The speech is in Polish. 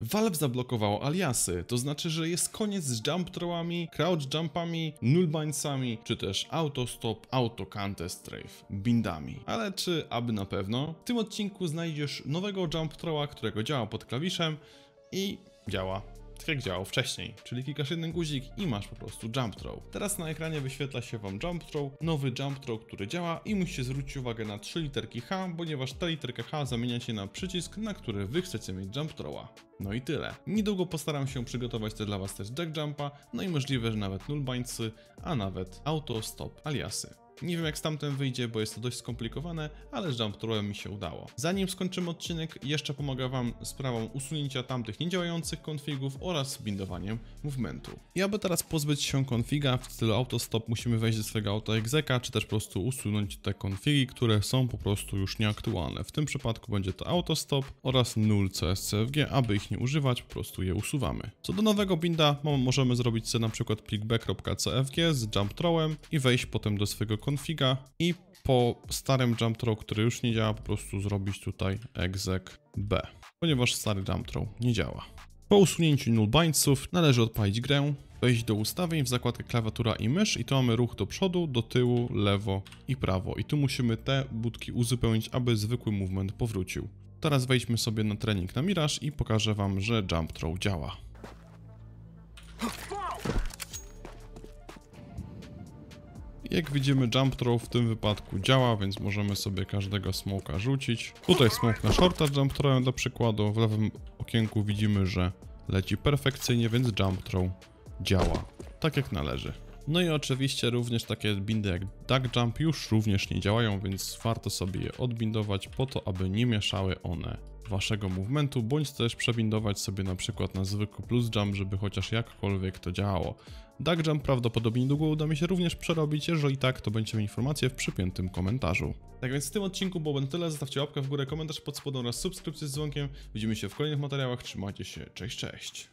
Valve zablokowało aliasy, to znaczy, że jest koniec z jump throwami, crouch jumpami, nullbindsami, czy też autostop, auto contest strafe, bindami. Ale czy aby na pewno? W tym odcinku znajdziesz nowego jump throwa, którego działa pod klawiszem i działa tak jak działał wcześniej, czyli klikasz jeden guzik i masz po prostu jump throw. Teraz na ekranie wyświetla się Wam jump throw, nowy jump throw, który działa i musicie zwrócić uwagę na trzy literki H, ponieważ ta literka H zamienia się na przycisk, na który Wy chcecie mieć jump throwa. No i tyle. Niedługo postaram się przygotować też dla Was też jack jumpa, no i możliwe, że nawet nullbindsy, a nawet auto stop aliasy. Nie wiem jak z tamten wyjdzie, bo jest to dość skomplikowane, ale z jump mi się udało. Zanim skończymy odcinek, jeszcze pomogę Wam sprawą usunięcia tamtych niedziałających konfigów oraz bindowaniem movementu. I aby teraz pozbyć się konfiga w stylu autostop, musimy wejść do swojego autoexeka, czy też po prostu usunąć te konfigi, które są po prostu już nieaktualne. W tym przypadku będzie to autostop oraz null CSCFG, aby ich nie używać, po prostu je usuwamy. Co do nowego binda, możemy zrobić sobie na przykład plik z jump i wejść potem do swojego konfiga i po starym jump throw, który już nie działa, po prostu zrobić tutaj exec b, ponieważ stary jump throw nie działa. Po usunięciu nullbindsów należy odpalić grę, wejść do ustawień w zakładkę klawiatura i mysz i tu mamy ruch do przodu, do tyłu, lewo i prawo i tu musimy te budki uzupełnić, aby zwykły movement powrócił. Teraz wejdźmy sobie na trening na Mirage i pokażę Wam, że jump throw działa. Jak widzimy jump throw w tym wypadku działa, więc możemy sobie każdego smoka rzucić. Tutaj smoke na shorta jump throwem dla przykładu. W lewym okienku widzimy, że leci perfekcyjnie, więc jump throw działa tak jak należy. No i oczywiście również takie bindy jak duck jump już również nie działają, więc warto sobie je odbindować po to, aby nie mieszały one waszego movementu, bądź też przebindować sobie na przykład na zwykły plus jump, żeby chociaż jakkolwiek to działało. Duck jump prawdopodobnie niedługo uda mi się również przerobić, jeżeli tak, to będziemy informacje w przypiętym komentarzu. Tak więc w tym odcinku było tyle, zostawcie łapkę w górę, komentarz pod spodem oraz subskrypcję z dzwonkiem. Widzimy się w kolejnych materiałach, trzymajcie się, cześć, cześć.